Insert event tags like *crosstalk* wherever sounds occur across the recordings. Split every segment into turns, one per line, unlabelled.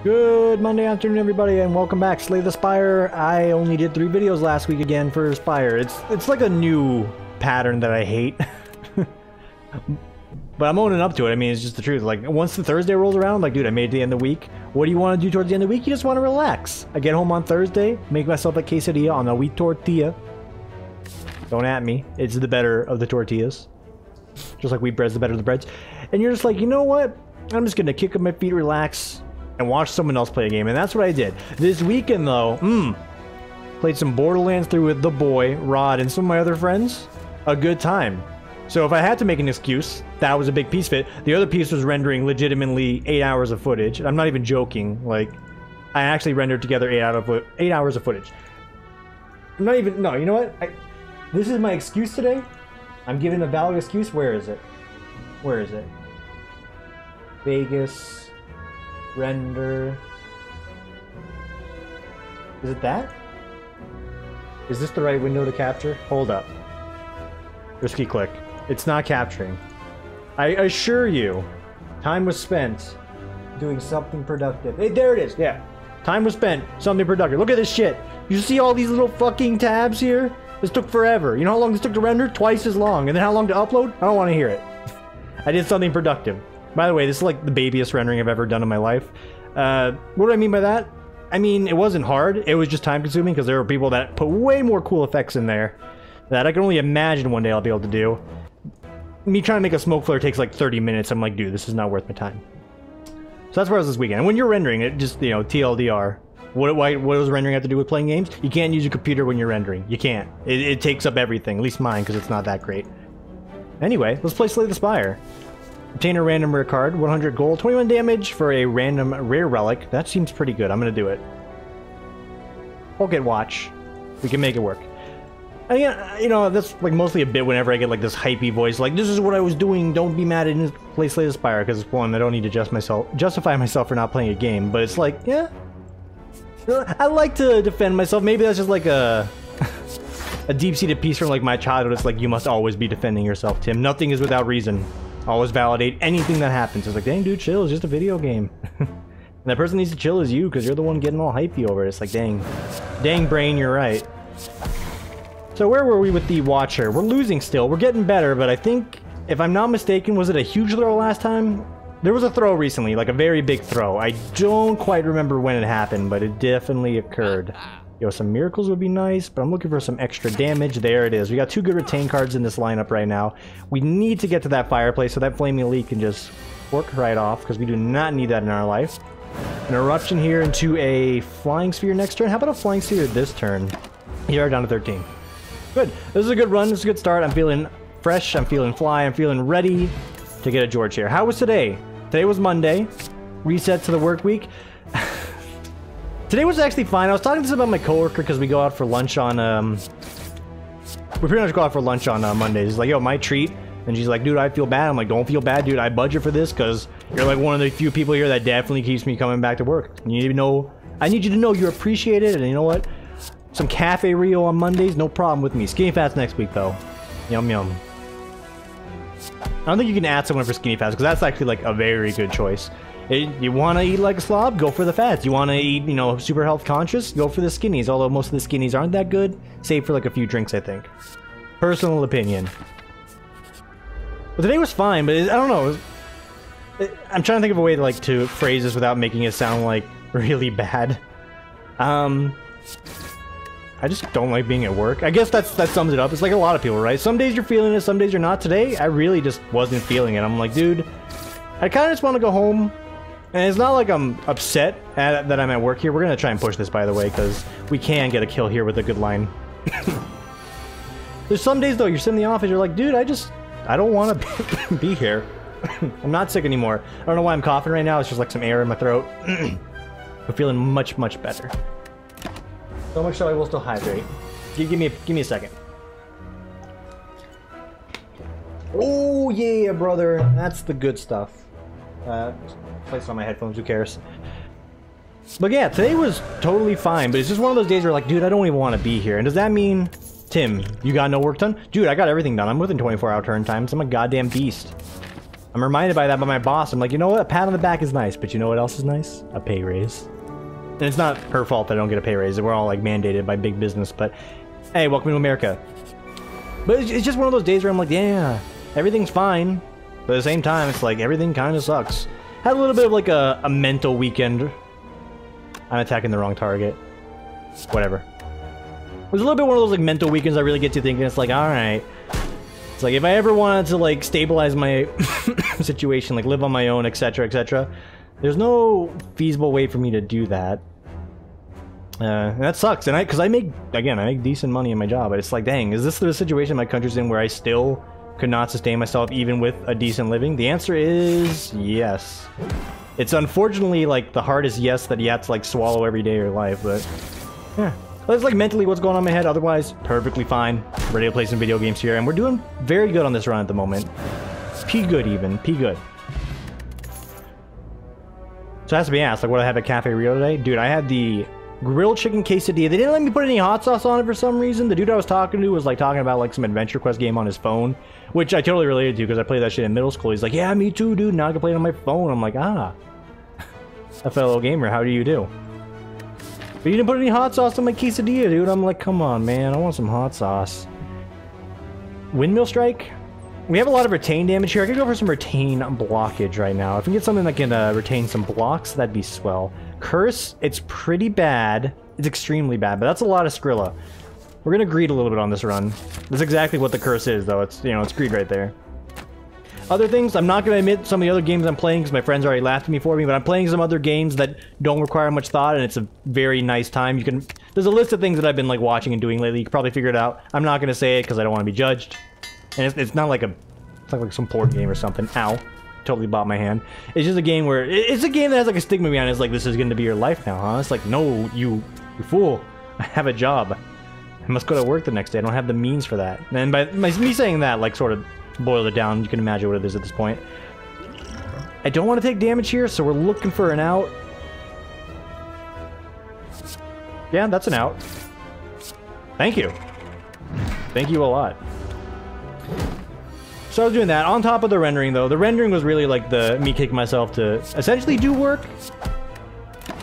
Good Monday afternoon, everybody, and welcome back. Slay the Spire. I only did three videos last week again for Spire. It's it's like a new pattern that I hate. *laughs* but I'm owning up to it. I mean, it's just the truth. Like, once the Thursday rolls around, like, dude, I made it to the end of the week. What do you want to do towards the end of the week? You just want to relax. I get home on Thursday, make myself a quesadilla on a wheat tortilla. Don't at me. It's the better of the tortillas. Just like wheat bread's the better of the breads. And you're just like, you know what? I'm just going to kick up my feet, relax, and watch someone else play a game. And that's what I did. This weekend, though, mmm, played some Borderlands 3 with the boy, Rod, and some of my other friends. A good time. So if I had to make an excuse, that was a big piece of it. The other piece was rendering legitimately eight hours of footage. I'm not even joking. Like, I actually rendered together eight out of eight hours of footage. I'm not even. No, you know what? I, this is my excuse today. I'm giving a valid excuse. Where is it? Where is it? Vegas render. Is it that? Is this the right window to capture? Hold up. Risky click. It's not capturing. I assure you, time was spent doing something productive. Hey, there it is. Yeah. Time was spent, something productive. Look at this shit. You see all these little fucking tabs here? This took forever. You know how long this took to render? Twice as long. And then how long to upload? I don't want to hear it. *laughs* I did something productive. By the way, this is like the babyest rendering I've ever done in my life. Uh, what do I mean by that? I mean, it wasn't hard. It was just time consuming because there were people that put way more cool effects in there that I can only imagine one day I'll be able to do. Me trying to make a smoke flare takes like 30 minutes. I'm like, dude, this is not worth my time. So that's where I was this weekend. And when you're rendering it, just, you know, TLDR. What, what, what does rendering have to do with playing games? You can't use your computer when you're rendering. You can't. It, it takes up everything, at least mine, because it's not that great. Anyway, let's play Slay the Spire. Obtain a random rare card, 100 gold, 21 damage for a random rare relic. That seems pretty good. I'm going to do it. We'll get watch. We can make it work. And yeah, you know, that's like mostly a bit whenever I get like this hypey voice, like, this is what I was doing, don't be mad at play Slay the Spire, because one, I don't need to just myself, justify myself for not playing a game, but it's like, yeah. I like to defend myself. Maybe that's just like a a deep-seated piece from like my childhood. It's like, you must always be defending yourself, Tim. Nothing is without reason. Always validate anything that happens. It's like, dang, dude, chill. It's just a video game. *laughs* and that person needs to chill is you, because you're the one getting all hypey over it. It's like, dang. Dang, brain, you're right. So where were we with the Watcher? We're losing still. We're getting better, but I think, if I'm not mistaken, was it a huge throw last time? There was a throw recently, like a very big throw. I don't quite remember when it happened, but it definitely occurred. Yo, some miracles would be nice, but I'm looking for some extra damage. There it is. We got two good retain cards in this lineup right now. We need to get to that fireplace so that flaming elite can just work right off, because we do not need that in our life. An eruption here into a flying sleeve next turn. How about a flying sleeve this turn? Here, down to 13. Good. This is a good run. This is a good start. I'm feeling fresh. I'm feeling fly. I'm feeling ready to get a George here. How was today? Today was Monday. Reset to the work week. Today was actually fine. I was talking to this about my coworker because we go out for lunch on, um... We pretty much go out for lunch on uh, Mondays. He's like, yo, my treat. And she's like, dude, I feel bad. I'm like, don't feel bad, dude. I budget for this because you're like one of the few people here that definitely keeps me coming back to work. You need to know... I need you to know you're appreciated, and you know what? Some Cafe Rio on Mondays, no problem with me. Skinny Fats next week, though. Yum, yum. I don't think you can add someone for Skinny Fats, because that's actually, like, a very good choice. You want to eat like a slob? Go for the fats. You want to eat, you know, super health conscious? Go for the skinnies. Although most of the skinnies aren't that good, save for like a few drinks, I think. Personal opinion. But today was fine, but it, I don't know. It, I'm trying to think of a way to like to phrase this without making it sound like *laughs* really bad. Um, I just don't like being at work. I guess that's that sums it up. It's like a lot of people, right? Some days you're feeling it, some days you're not. Today, I really just wasn't feeling it. I'm like, dude, I kind of just want to go home and it's not like I'm upset at, that I'm at work here. We're going to try and push this, by the way, because we can get a kill here with a good line. There's some days, though, you're sitting in the office, you're like, dude, I just, I don't want to *laughs* be here. *laughs* I'm not sick anymore. I don't know why I'm coughing right now. It's just like some air in my throat. *clears throat* I'm feeling much, much better. So much so I will still hydrate. Give, give me, a, give me a second. Oh yeah, brother. That's the good stuff. Uh, place on my headphones, who cares? But yeah, today was totally fine, but it's just one of those days where like, dude, I don't even want to be here. And does that mean, Tim, you got no work done? Dude, I got everything done. I'm within 24 hour turn times. I'm a goddamn beast. I'm reminded by that by my boss. I'm like, you know what? A pat on the back is nice, but you know what else is nice? A pay raise. And it's not her fault that I don't get a pay raise. We're all like mandated by big business, but hey, welcome to America. But it's just one of those days where I'm like, yeah, everything's fine. But at the same time, it's like everything kind of sucks. Had a little bit of like a, a mental weekend. I'm attacking the wrong target. Whatever. It was a little bit one of those like mental weekends I really get to thinking it's like, alright. It's like if I ever wanted to like stabilize my *coughs* situation, like live on my own, etc, etc, there's no feasible way for me to do that. Uh, that sucks, and I, because I make, again, I make decent money in my job, but it's like, dang, is this the situation my country's in where I still could not sustain myself even with a decent living? The answer is yes. It's unfortunately like the hardest yes that you have to like swallow every day of your life, but yeah. That's like mentally what's going on in my head. Otherwise, perfectly fine. Ready to play some video games here, and we're doing very good on this run at the moment. P good even. P good. So it has to be asked, like what I have at Cafe Rio today? Dude, I had the grilled chicken quesadilla. They didn't let me put any hot sauce on it for some reason. The dude I was talking to was like talking about like some Adventure Quest game on his phone, which I totally related to because I played that shit in middle school. He's like, yeah, me too, dude. Now I can play it on my phone. I'm like, ah. *laughs* A fellow gamer, how do you do? But you didn't put any hot sauce on my quesadilla, dude. I'm like, come on, man. I want some hot sauce. Windmill Strike? We have a lot of retain damage here. I could go for some retain blockage right now. If we get something that can uh, retain some blocks, that'd be swell. Curse, it's pretty bad. It's extremely bad, but that's a lot of Skrilla. We're gonna greed a little bit on this run. That's exactly what the curse is, though. It's, you know, it's greed right there. Other things, I'm not gonna admit some of the other games I'm playing because my friends already laughed at me for me, but I'm playing some other games that don't require much thought, and it's a very nice time. You can, there's a list of things that I've been like watching and doing lately. You can probably figure it out. I'm not gonna say it because I don't want to be judged. And it's, it's not like a, it's not like some porn game or something. Ow totally bought my hand. It's just a game where it's a game that has like a stigma behind it. It's like this is going to be your life now, huh? It's like no, you, you fool. I have a job. I must go to work the next day. I don't have the means for that. And by, me saying that, like sort of boiled it down, you can imagine what it is at this point. I don't want to take damage here, so we're looking for an out. Yeah, that's an out. Thank you. Thank you a lot. So I was doing that. On top of the rendering, though, the rendering was really like the me kicking myself to essentially do work.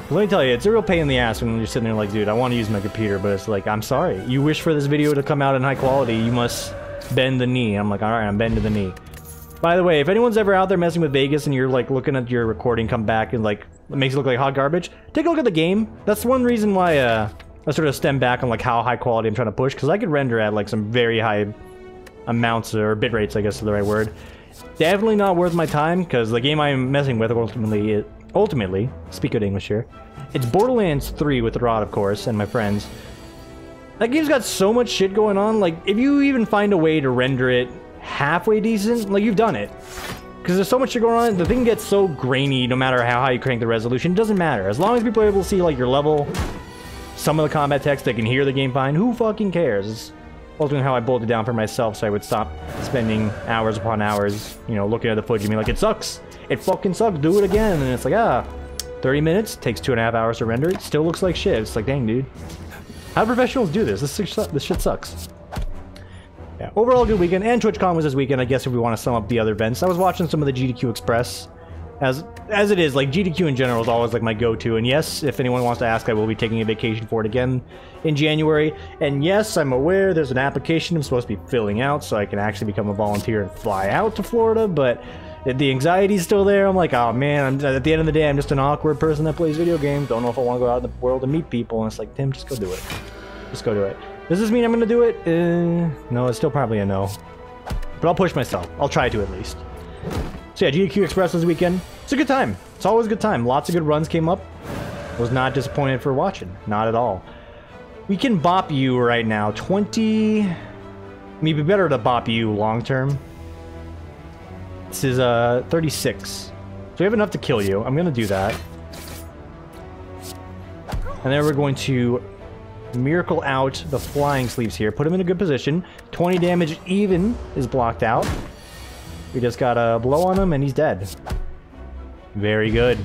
Let me tell you, it's a real pain in the ass when you're sitting there like, dude, I want to use my computer, but it's like, I'm sorry. You wish for this video to come out in high quality, you must bend the knee. I'm like, alright, I'm bending the knee. By the way, if anyone's ever out there messing with Vegas and you're like looking at your recording come back and like it makes it look like hot garbage, take a look at the game. That's one reason why uh, I sort of stem back on like how high quality I'm trying to push, because I could render at like some very high amounts or bit rates, I guess is the right word. Definitely not worth my time because the game I'm messing with ultimately, it, ultimately, speak good English here. It's Borderlands 3 with Rod, of course, and my friends. That game's got so much shit going on. Like, if you even find a way to render it halfway decent, like you've done it. Because there's so much shit going on, the thing gets so grainy no matter how high you crank the resolution. It doesn't matter. As long as people are able to see like your level, some of the combat text, they can hear the game fine. Who fucking cares? It's, ultimately how I boiled it down for myself so I would stop spending hours upon hours, you know, looking at the footage and being like, it sucks. It fucking sucks. Do it again. And it's like, ah, 30 minutes, takes two and a half hours to render. It still looks like shit. It's like, dang, dude. How do professionals do this? This, this shit sucks. Yeah, overall good weekend. And TwitchCon was this weekend, I guess, if we want to sum up the other events. I was watching some of the GDQ Express as as it is, like GDQ in general is always like my go-to. And yes, if anyone wants to ask, I will be taking a vacation for it again in January. And yes, I'm aware there's an application I'm supposed to be filling out so I can actually become a volunteer and fly out to Florida, but the anxiety's still there. I'm like, oh man, I'm, at the end of the day, I'm just an awkward person that plays video games. Don't know if I want to go out in the world and meet people. And it's like, Tim, just go do it. Just go do it. Does this mean I'm going to do it? Uh, no, it's still probably a no. But I'll push myself. I'll try to at least. So yeah, GDQ Express this weekend. It's a good time. It's always a good time. Lots of good runs came up. Was not disappointed for watching. Not at all. We can bop you right now. 20... Maybe better to bop you long term. This is uh 36. So we have enough to kill you. I'm gonna do that. And then we're going to miracle out the flying sleeves here. Put him in a good position. 20 damage even is blocked out. We just got a blow on him and he's dead. Very good.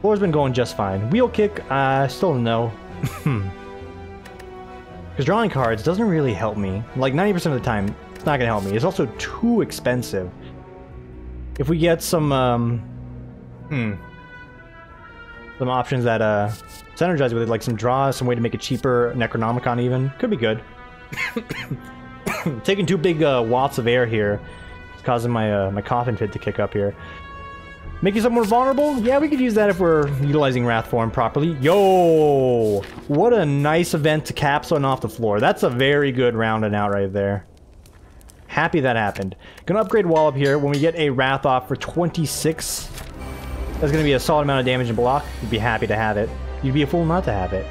Floor's been going just fine. Wheel kick, uh, still no. *laughs* Because drawing cards doesn't really help me. Like 90% of the time, it's not going to help me. It's also too expensive. If we get some, um, hmm, some options that uh, synergize with it, like some draws, some way to make it cheaper, Necronomicon even, could be good. *coughs* Taking two big uh, watts of air here is causing my uh, my coffin fit to kick up here. Making more vulnerable? Yeah, we could use that if we're utilizing Wrath Form properly. Yo! What a nice event to cap someone off the floor. That's a very good rounding out right there. Happy that happened. Gonna upgrade Wallop here. When we get a Wrath off for 26, that's gonna be a solid amount of damage and block. You'd be happy to have it. You'd be a fool not to have it.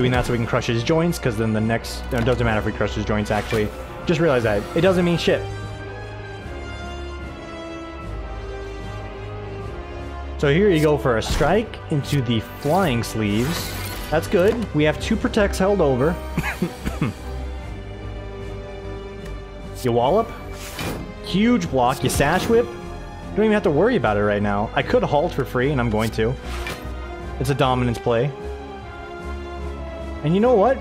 Doing that so we can crush his joints, because then the next... It doesn't matter if we crush his joints, actually. Just realize that. It doesn't mean shit. So here you go for a strike into the flying sleeves. That's good. We have two protects held over. *coughs* you wallop. Huge block. You sash whip. Don't even have to worry about it right now. I could halt for free, and I'm going to. It's a dominance play. And you know what?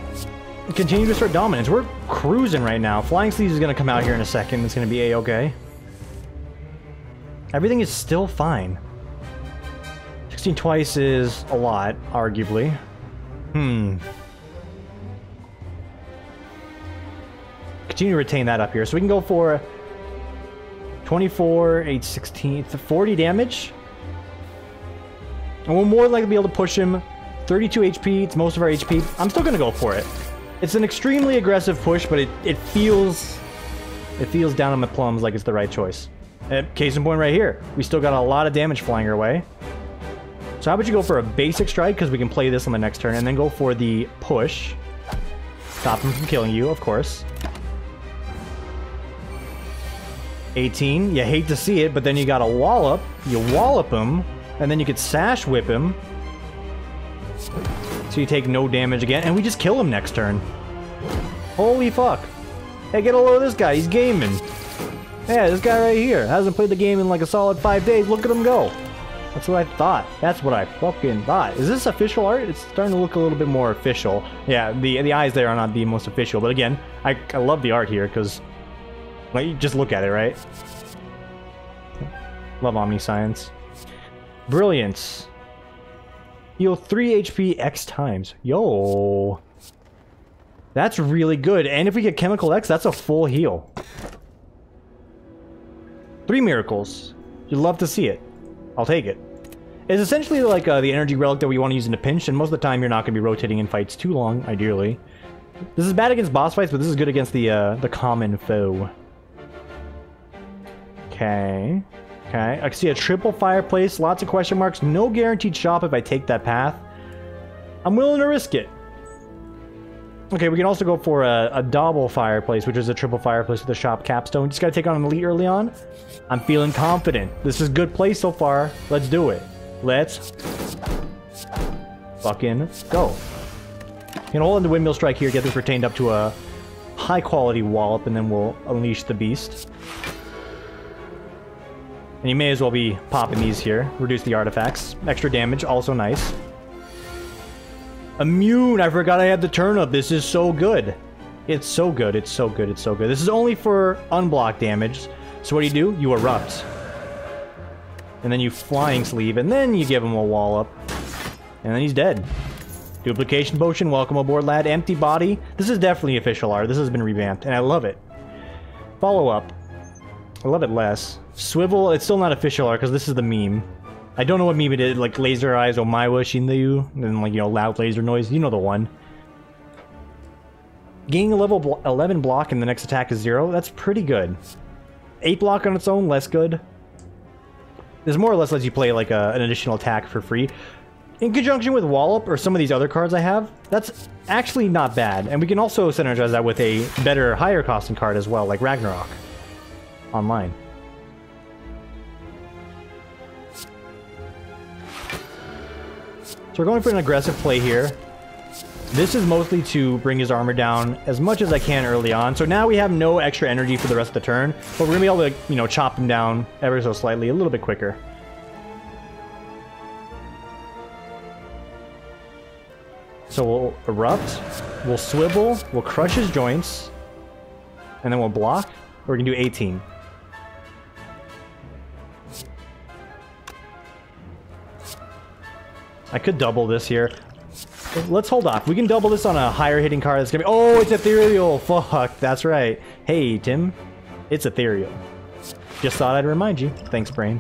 Continue to start dominance. We're cruising right now. Flying Sleeves is going to come out here in a second. It's going to be a-okay. Everything is still fine. 16 twice is a lot, arguably. Hmm. Continue to retain that up here. So we can go for 24, 8 16th, 40 damage. And we'll more likely be able to push him 32 HP, it's most of our HP. I'm still gonna go for it. It's an extremely aggressive push, but it, it feels... It feels down on my plums like it's the right choice. And case in point right here. We still got a lot of damage flying our way. So how about you go for a basic strike, because we can play this on the next turn, and then go for the push. Stop him from killing you, of course. 18. You hate to see it, but then you got a wallop. You wallop him, and then you could sash whip him. So you take no damage again, and we just kill him next turn. Holy fuck. Hey, get a load of this guy, he's gaming. Yeah, this guy right here hasn't played the game in like a solid five days, look at him go. That's what I thought. That's what I fucking thought. Is this official art? It's starting to look a little bit more official. Yeah, the the eyes there are not the most official, but again, I, I love the art here, because, like, just look at it, right? Love Omniscience. Brilliance. Heal 3 HP X times. Yo. That's really good. And if we get Chemical X, that's a full heal. Three miracles. You'd love to see it. I'll take it. It's essentially like uh, the energy relic that we want to use in a pinch, and most of the time you're not going to be rotating in fights too long, ideally. This is bad against boss fights, but this is good against the uh, the common foe. Okay. Okay, I can see a triple fireplace, lots of question marks, no guaranteed shop if I take that path. I'm willing to risk it. Okay, we can also go for a, a double fireplace, which is a triple fireplace with a shop capstone. Just gotta take on an elite early on. I'm feeling confident. This is a good play so far. Let's do it. Let's fucking go. You can hold on the windmill strike here, get this retained up to a high quality wallop, and then we'll unleash the beast. And you may as well be popping these here. Reduce the artifacts. Extra damage, also nice. Immune! I forgot I had the turnip. This is so good. It's so good. It's so good. It's so good. This is only for unblock damage. So what do you do? You erupt. And then you flying sleeve, and then you give him a wallop. And then he's dead. Duplication potion, welcome aboard lad. Empty body. This is definitely official art. This has been revamped, and I love it. Follow up. I love it less. Swivel, it's still not official art because this is the meme. I don't know what meme it is, like laser eyes, Omaiwa Shinryu, and like, you know, loud laser noise. You know the one. Gaining a level bl 11 block and the next attack is 0, that's pretty good. 8 block on its own, less good. This more or less lets you play like a, an additional attack for free. In conjunction with Wallop or some of these other cards I have, that's actually not bad. And we can also synergize that with a better, higher costing card as well, like Ragnarok online. So we're going for an aggressive play here. This is mostly to bring his armor down as much as I can early on. So now we have no extra energy for the rest of the turn, but we're going to be able to, you know, chop him down ever so slightly, a little bit quicker. So we'll erupt. We'll swivel, we'll crush his joints, and then we'll block, or we can do 18. I could double this here. Let's hold off. We can double this on a higher hitting card that's gonna be- Oh, it's ethereal! Fuck, that's right. Hey, Tim. It's ethereal. Just thought I'd remind you. Thanks, brain.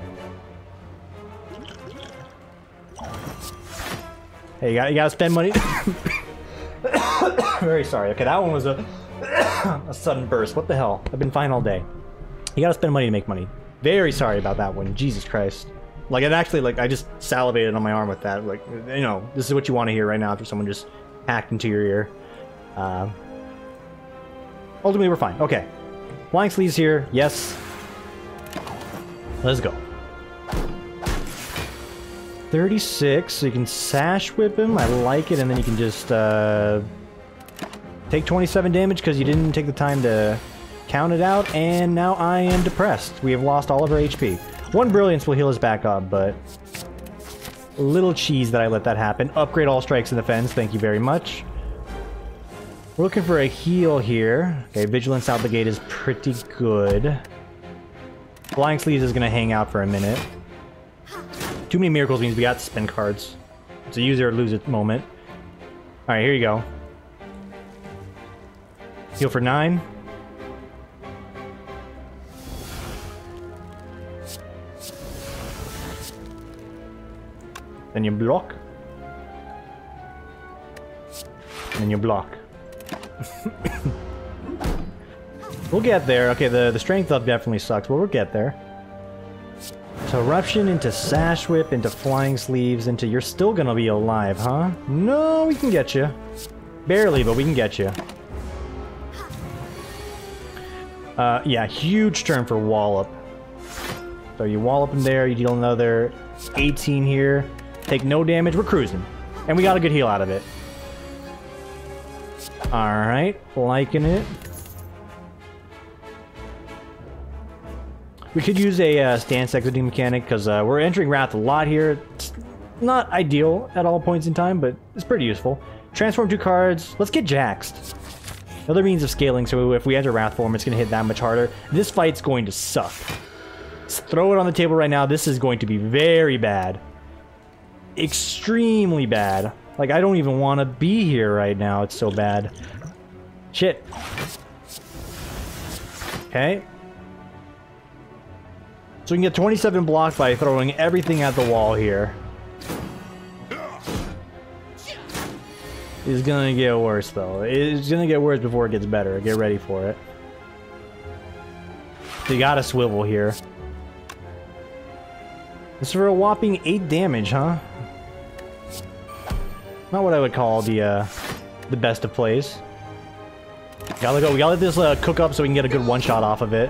Hey, you gotta, you gotta spend money. *coughs* Very sorry. Okay, that one was a, *coughs* a sudden burst. What the hell? I've been fine all day. You gotta spend money to make money. Very sorry about that one. Jesus Christ. Like, it actually, like, I just salivated on my arm with that. Like, you know, this is what you want to hear right now after someone just hacked into your ear. Uh, ultimately, we're fine. Okay. Flying sleeves here. Yes. Let's go. 36, so you can sash whip him. I like it, and then you can just uh, take 27 damage because you didn't take the time to count it out, and now I am depressed. We have lost all of our HP. One Brilliance will heal us back up, but little cheese that I let that happen. Upgrade all strikes and defense, thank you very much. We're looking for a heal here. Okay, Vigilance out the gate is pretty good. Flying Sleeves is going to hang out for a minute. Too many miracles means we got to spend cards. It's a use it or lose it moment. Alright, here you go. Heal for 9. Then you block. Then you block. *coughs* we'll get there. Okay, the, the strength up definitely sucks, but we'll get there. So Eruption into Sash Whip, into Flying Sleeves, into You're still gonna be alive, huh? No, we can get you. Barely, but we can get you. Uh, yeah, huge turn for Wallop. So you Wallop in there, you deal another 18 here. Take no damage, we're cruising. And we got a good heal out of it. Alright, liking it. We could use a uh, stance exiting mechanic because uh, we're entering Wrath a lot here. It's not ideal at all points in time, but it's pretty useful. Transform two cards. Let's get Jaxed. Another means of scaling, so if we enter Wrath form, it's going to hit that much harder. This fight's going to suck. Let's throw it on the table right now. This is going to be very bad. Extremely bad. Like, I don't even want to be here right now. It's so bad. Shit. Okay. So we can get 27 blocked by throwing everything at the wall here. It's gonna get worse though. It's gonna get worse before it gets better. Get ready for it. So you gotta swivel here. This is for a whopping 8 damage, huh? Not what I would call the uh, the best of plays. Gotta go. We gotta let this uh, cook up so we can get a good one shot off of it.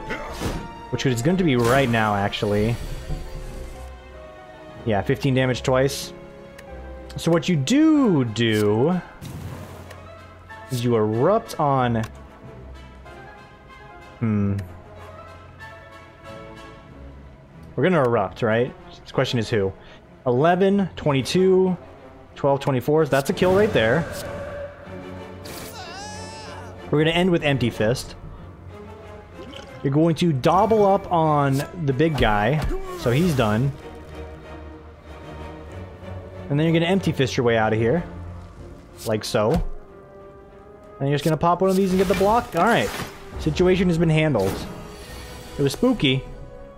Which is going to be right now, actually. Yeah, 15 damage twice. So what you do do is you erupt on... Hmm. We're to erupt, right? The question is who? 11, 22, 12, 24. That's a kill right there. We're going to end with Empty Fist. You're going to double up on the big guy, so he's done. And then you're going to empty fist your way out of here. Like so. And you're just going to pop one of these and get the block? Alright. Situation has been handled. It was spooky,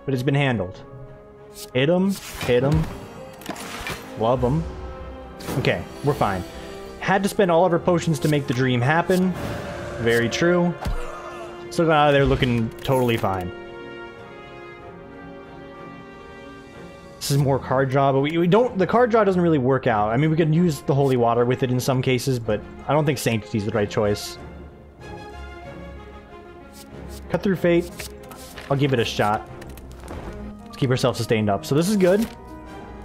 but it's been handled. Hit him, hit him. Love him. Okay, we're fine. Had to spend all of her potions to make the dream happen. Very true. Still got out of there looking totally fine. This is more card draw, but we, we don't. The card draw doesn't really work out. I mean, we could use the holy water with it in some cases, but I don't think sanctity is the right choice. Cut through fate. I'll give it a shot. Let's keep ourselves sustained up. So this is good.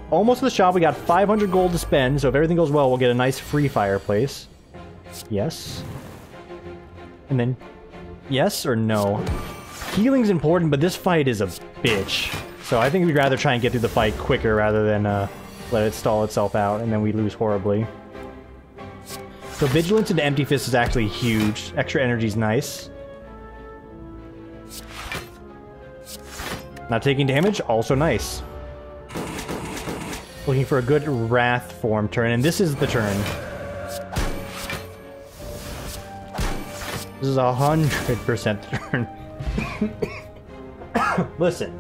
Almost to the shop. We got 500 gold to spend, so if everything goes well, we'll get a nice free fireplace. Yes. And then Yes or no? Healing's important, but this fight is a bitch. So I think we'd rather try and get through the fight quicker rather than uh, let it stall itself out and then we lose horribly. So Vigilance into Empty Fist is actually huge. Extra energy is nice. Not taking damage, also nice. Looking for a good Wrath form turn, and this is the turn. This is a hundred percent turn. *coughs* Listen,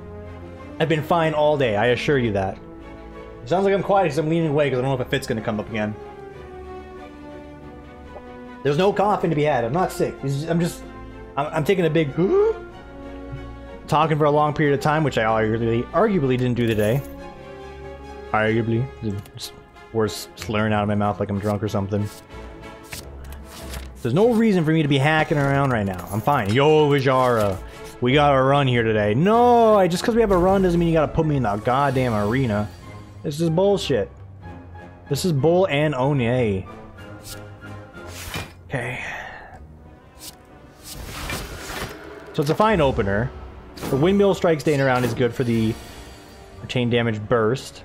I've been fine all day, I assure you that. It sounds like I'm quiet because I'm leaning away because I don't know if a fit's gonna come up again. There's no coughing to be had. I'm not sick. I'm just, I'm, I'm taking a big *gasps* talking for a long period of time, which I arguably, arguably didn't do today. Arguably, just words slurring out of my mouth like I'm drunk or something. There's no reason for me to be hacking around right now. I'm fine. Yo, Vijara. We got a run here today. No, I, just because we have a run doesn't mean you gotta put me in the goddamn arena. This is bullshit. This is bull and onye. Okay. So it's a fine opener. The windmill strike staying around is good for the chain damage burst.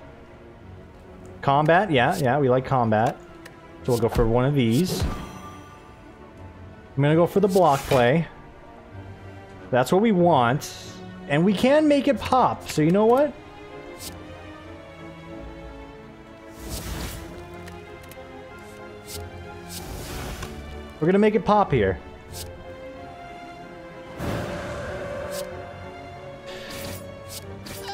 Combat, yeah, yeah, we like combat. So we'll go for one of these. I'm gonna go for the block play. That's what we want. And we can make it pop, so you know what? We're gonna make it pop here.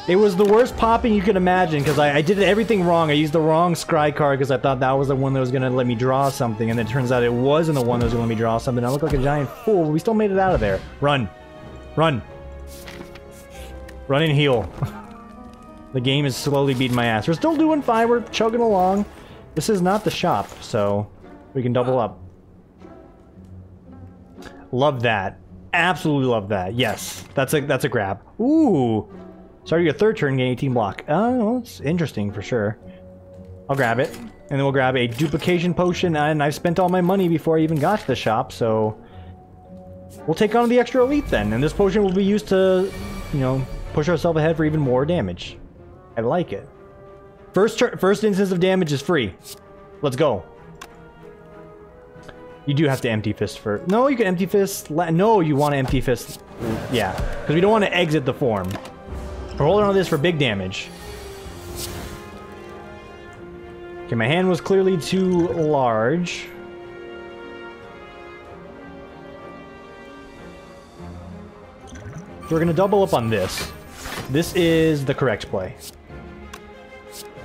It was the worst popping you could imagine because I, I, did everything wrong. I used the wrong scry card because I thought that was the one that was going to let me draw something, and it turns out it wasn't the one that was going to let me draw something. I look like a giant fool, but we still made it out of there. Run. Run. Run and heal. *laughs* the game is slowly beating my ass. We're still doing fine. We're chugging along. This is not the shop, so we can double up. Love that. Absolutely love that. Yes, that's a that's a grab. Ooh. Starting your third turn, gain 18 block. Oh, it's interesting for sure. I'll grab it. And then we'll grab a duplication potion, and I've spent all my money before I even got to the shop, so... We'll take on the extra elite then, and this potion will be used to, you know, push ourselves ahead for even more damage. I like it. First first instance of damage is free. Let's go. You do have to empty fist first. No, you can empty fist. No, you want to empty fist. Yeah, because we don't want to exit the form. We're holding on this for big damage. Okay, my hand was clearly too large. We're gonna double up on this. This is the correct play.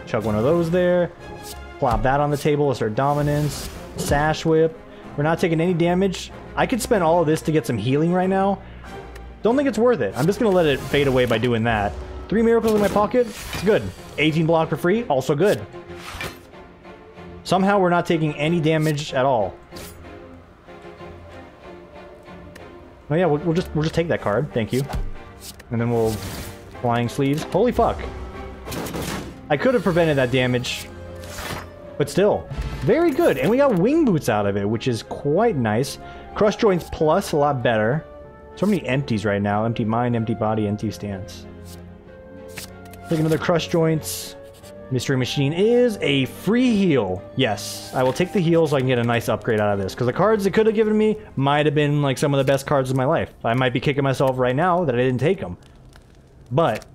Chug one of those there. Plop that on the table, assert dominance. Sash whip. We're not taking any damage. I could spend all of this to get some healing right now. Don't think it's worth it. I'm just gonna let it fade away by doing that. Three miracles in my pocket? It's good. 18 block for free? Also good. Somehow we're not taking any damage at all. Oh yeah, we'll, we'll, just we'll just take that card. Thank you. And then we'll flying sleeves. Holy fuck! I could have prevented that damage, but still, very good. And we got wing boots out of it, which is quite nice. Crush joints plus a lot better. So many empties right now. Empty mind, empty body, empty stance. Take another crush joints. Mystery Machine is a free heal. Yes, I will take the heal so I can get a nice upgrade out of this. Because the cards it could have given me might have been like some of the best cards of my life. I might be kicking myself right now that I didn't take them. But,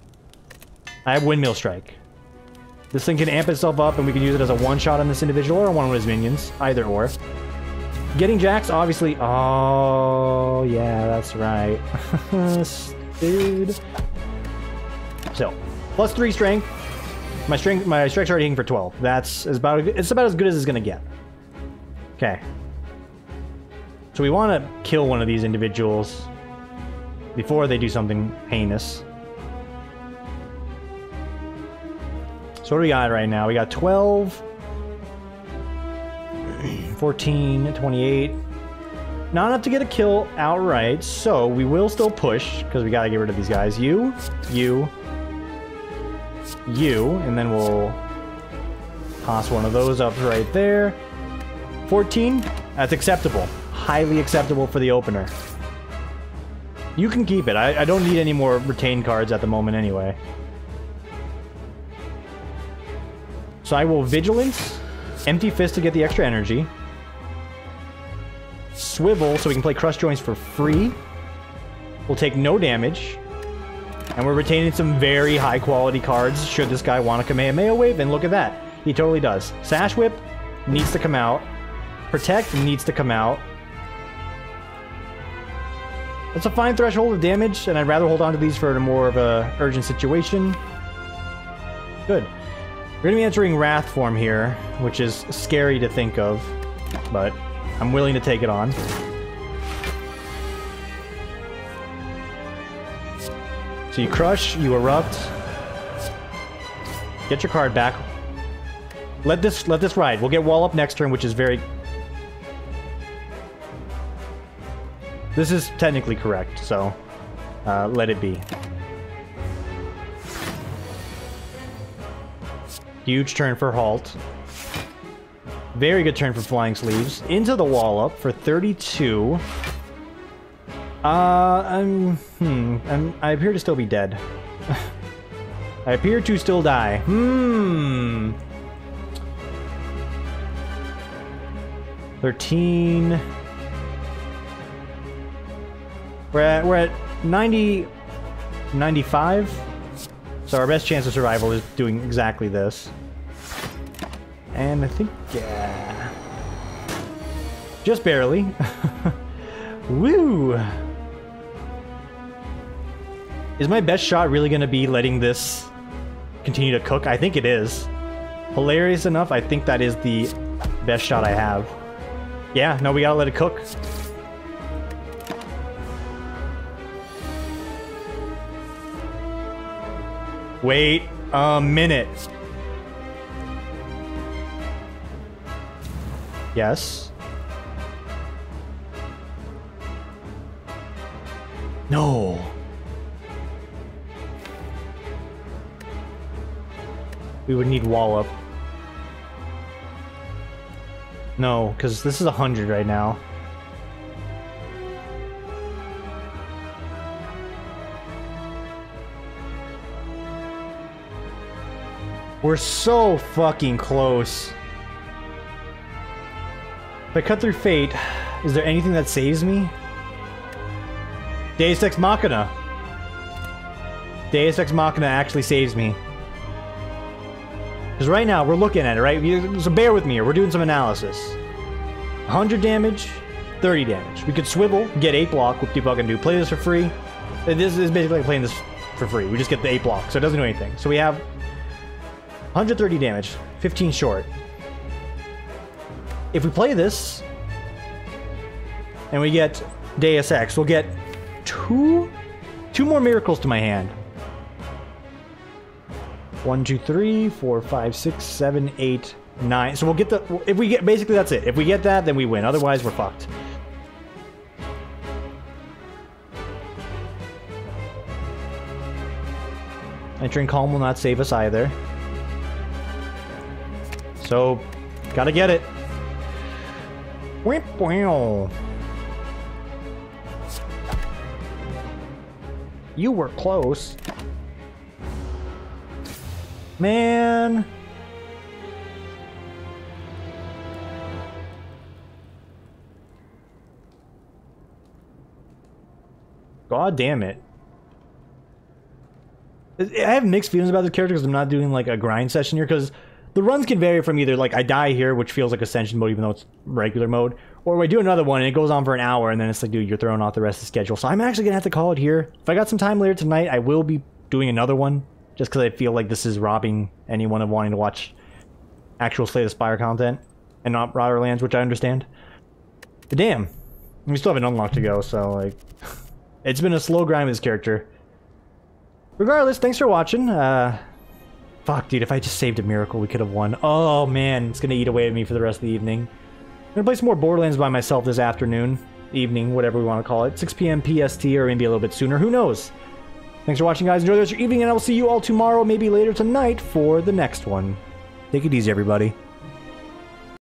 I have Windmill Strike. This thing can amp itself up and we can use it as a one-shot on this individual or one of his minions. Either or. Getting Jax, obviously... Oh, yeah, that's right. *laughs* Dude. So, plus three strength. My strength, my strength's already hitting for 12. That's as about it's about as good as it's gonna get. Okay. So we want to kill one of these individuals before they do something heinous. So what do we got right now? We got 12, 14, 28. Not enough to get a kill outright, so we will still push, because we gotta get rid of these guys. You, you, you, and then we'll toss one of those up right there. 14, that's acceptable. Highly acceptable for the opener. You can keep it. I, I don't need any more retained cards at the moment anyway. So I will Vigilance, Empty Fist to get the extra energy. Swivel so we can play Crush Joints for free. We'll take no damage. And we're retaining some very high quality cards should this guy want to a Kamehameha Wave, and look at that. He totally does. Sash Whip needs to come out. Protect needs to come out. That's a fine threshold of damage, and I'd rather hold on to these for a more of a urgent situation. Good. We're going to be entering Wrath form here, which is scary to think of, but I'm willing to take it on. So you crush, you erupt. Get your card back. Let this let this ride. We'll get Wallop next turn, which is very This is technically correct, so uh, let it be. Huge turn for Halt. Very good turn for Flying Sleeves. Into the Wallop for 32. Uh, I'm, hmm, I'm, I appear to still be dead. *laughs* I appear to still die. Hmm. 13. We're at, we're at 90, 95. So our best chance of survival is doing exactly this. And I think, yeah. Just barely. *laughs* Woo! Is my best shot really going to be letting this continue to cook? I think it is. Hilarious enough, I think that is the best shot I have. Yeah, no, we gotta let it cook. Wait a minute. Yes. No. We would need Wallop. No, because this is a 100 right now. We're so fucking close. I cut through Fate, is there anything that saves me? Deus Ex Machina. Deus Ex Machina actually saves me. Because right now, we're looking at it, right? So bear with me here. We're doing some analysis. 100 damage, 30 damage. We could swivel, get 8 block, what people can do. Play this for free. This is basically playing this for free. We just get the 8 block, so it doesn't do anything. So we have 130 damage, 15 short. If we play this, and we get Deus Ex, we'll get two, two more miracles to my hand. One, two, three, four, five, six, seven, eight, nine. So we'll get the, if we get, basically that's it. If we get that, then we win. Otherwise, we're fucked. Entering Calm will not save us either. So, gotta get it. You were close. Man. God damn it. I have mixed feelings about this character because I'm not doing like a grind session here because the runs can vary from either like I die here, which feels like Ascension mode even though it's regular mode, or I do another one and it goes on for an hour and then it's like, dude, you're throwing off the rest of the schedule. So I'm actually gonna have to call it here. If I got some time later tonight, I will be doing another one just because I feel like this is robbing anyone of wanting to watch actual Slay the Spire content and not Lands, which I understand. But damn, we still have an unlock to go, so like, *laughs* it's been a slow grind with this character. Regardless, thanks for watching. Uh, Fuck, dude, if I just saved a miracle, we could have won. Oh, man, it's gonna eat away at me for the rest of the evening. I'm gonna play some more Borderlands by myself this afternoon, evening, whatever we want to call it. 6 p.m. PST, or maybe a little bit sooner, who knows? Thanks for watching, guys. Enjoy the rest of your evening, and I will see you all tomorrow, maybe later tonight, for the next one. Take it easy, everybody.